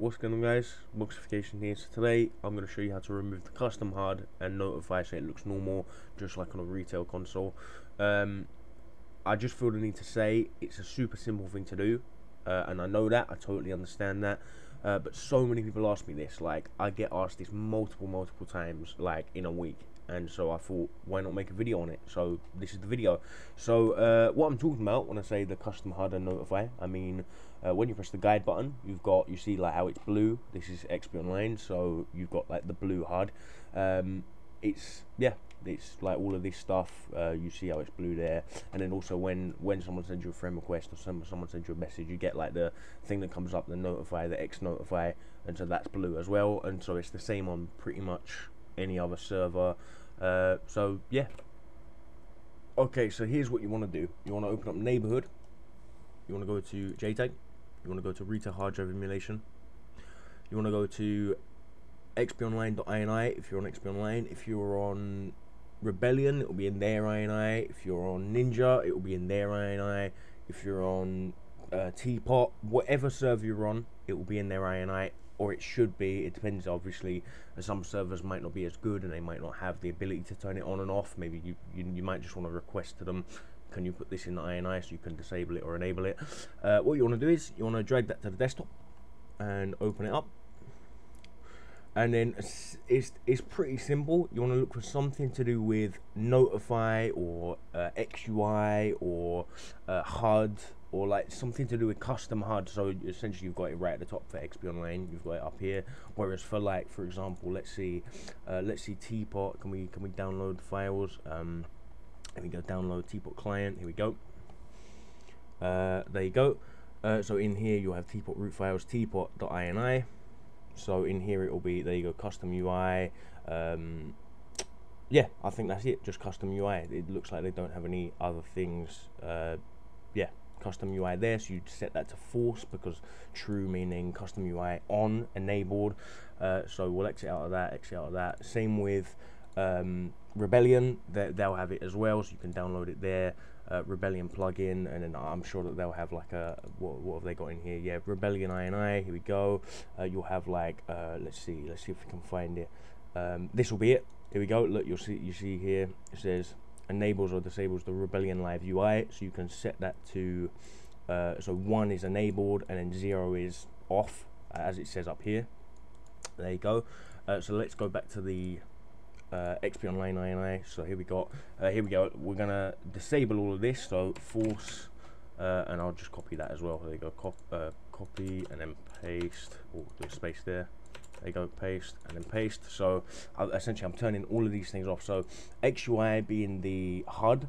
going on guys? Moxhification here. So today I'm going to show you how to remove the custom HUD and notify so it looks normal just like on a retail console. Um, I just feel the need to say it's a super simple thing to do uh, and I know that, I totally understand that. Uh, but so many people ask me this, like I get asked this multiple, multiple times, like in a week and so I thought why not make a video on it? So this is the video. So uh, what I'm talking about when I say the custom HUD and notify I mean uh, when you press the guide button you've got you see like how it's blue. This is XP Online so you've got like the blue HUD um, it's yeah it's like all of this stuff uh, you see how it's blue there. And then also when when someone sends you a friend request or some, someone sends you a message you get like the thing that comes up the notify the X notify and so that's blue as well. And so it's the same on pretty much any other server uh, so yeah. Okay so here's what you want to do. You want to open up neighborhood. You want to go to JTAG you want to go to Rita hard drive emulation. You want to go to xponline.ini if you're on XP Online. If you're on Rebellion it will be in their INI if you're on Ninja it will be in their INI if you're on uh, Teapot whatever server you're on it will be in their INI or it should be it depends obviously some servers might not be as good and they might not have the ability to turn it on and off. Maybe you you, you might just want to request to them can you put this in the INI so you can disable it or enable it? Uh, what you want to do is you want to drag that to the desktop and open it up. And then it's, it's, it's pretty simple. You want to look for something to do with notify or uh, xui or uh, hud or like something to do with custom HUD. So essentially, you've got it right at the top for XP Online. You've got it up here. Whereas for like, for example, let's see, uh, let's see Teapot. Can we can we download files? Um, let me go download Teapot client. Here we go. Uh, there you go. Uh, so in here you'll have Teapot root files, teapot.ini. So in here it will be there you go, custom UI. Um, yeah, I think that's it. Just custom UI. It looks like they don't have any other things. Uh, yeah, custom UI there so you set that to false because true meaning custom UI on enabled. Uh, so we'll exit out of that exit out of that. Same with um, Rebellion. They, they'll have it as well so you can download it there. Uh, Rebellion plugin and then I'm sure that they'll have like a what, what have they got in here? Yeah Rebellion INI here we go. Uh, you'll have like uh, let's see let's see if we can find it. Um, this will be it. Here we go. Look you'll see you see here it says enables or disables the Rebellion Live UI. So you can set that to, uh, so one is enabled and then zero is off, uh, as it says up here. There you go. Uh, so let's go back to the uh, XP Online INI. So here we go. Uh, here we go. We're gonna disable all of this. So force, uh, and I'll just copy that as well. There you go. Cop copy and then paste. Oh, there's space there there you go paste and then paste. So essentially I'm turning all of these things off. So XUI being the HUD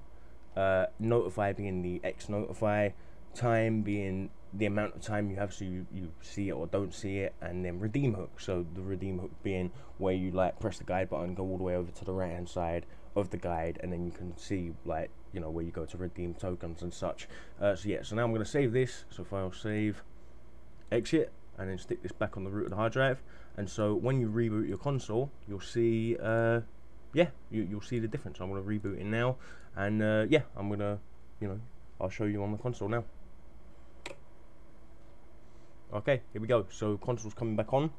uh, notify being the X notify time being the amount of time you have so you, you see it or don't see it and then redeem hook. So the redeem hook being where you like press the guide button go all the way over to the right hand side of the guide and then you can see like you know where you go to redeem tokens and such. Uh, so yeah. So now I'm going to save this. So file save. Exit and then stick this back on the root of the hard drive. And so when you reboot your console you'll see uh, yeah you, you'll see the difference. I'm to reboot it now and uh, yeah I'm going to you know I'll show you on the console now. Okay here we go. So console's coming back on.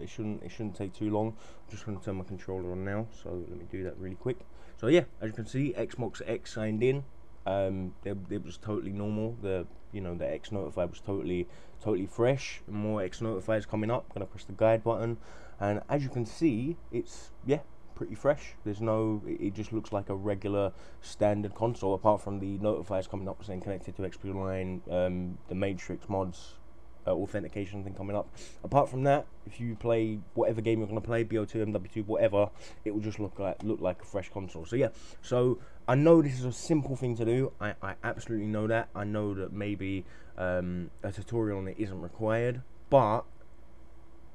It shouldn't it shouldn't take too long. I'm just to turn my controller on now so let me do that really quick. So yeah as you can see Xbox X signed in um, it, it was totally normal. The you know the X notify was totally totally fresh. More X notifiers coming up. Gonna press the guide button. And as you can see it's yeah pretty fresh. There's no it, it just looks like a regular standard console apart from the notifiers coming up saying connected to XP Line, um, the Matrix mods uh, authentication thing coming up. Apart from that, if you play whatever game you're going to play, BO2, MW2, whatever, it will just look like look like a fresh console. So yeah, so I know this is a simple thing to do. I, I absolutely know that. I know that maybe um, a tutorial on it isn't required, but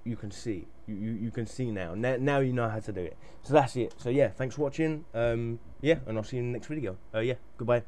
you can see. You, you, you can see now. now. Now you know how to do it. So that's it. So yeah, thanks for watching. Um, yeah, and I'll see you in the next video. Uh, yeah, goodbye.